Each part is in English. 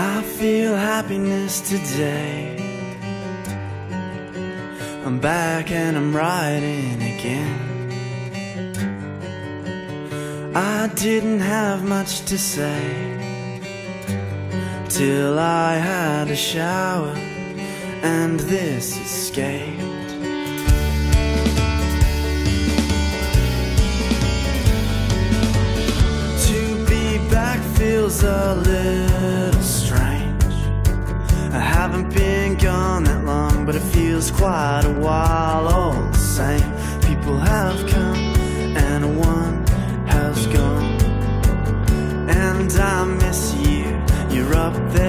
I feel happiness today. I'm back and I'm riding again. I didn't have much to say till I had a shower and this escaped. To be back feels a little feels quite a while all the same. People have come and one has gone, and I miss you. You're up there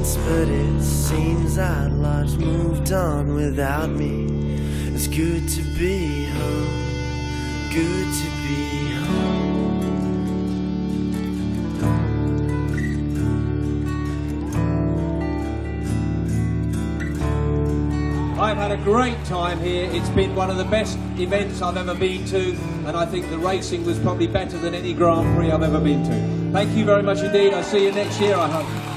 months, but it seems that life's moved on without me. It's good to be home. Good to be home. I've had a great time here. It's been one of the best events I've ever been to, and I think the racing was probably better than any Grand Prix I've ever been to. Thank you very much indeed. I'll see you next year, I hope.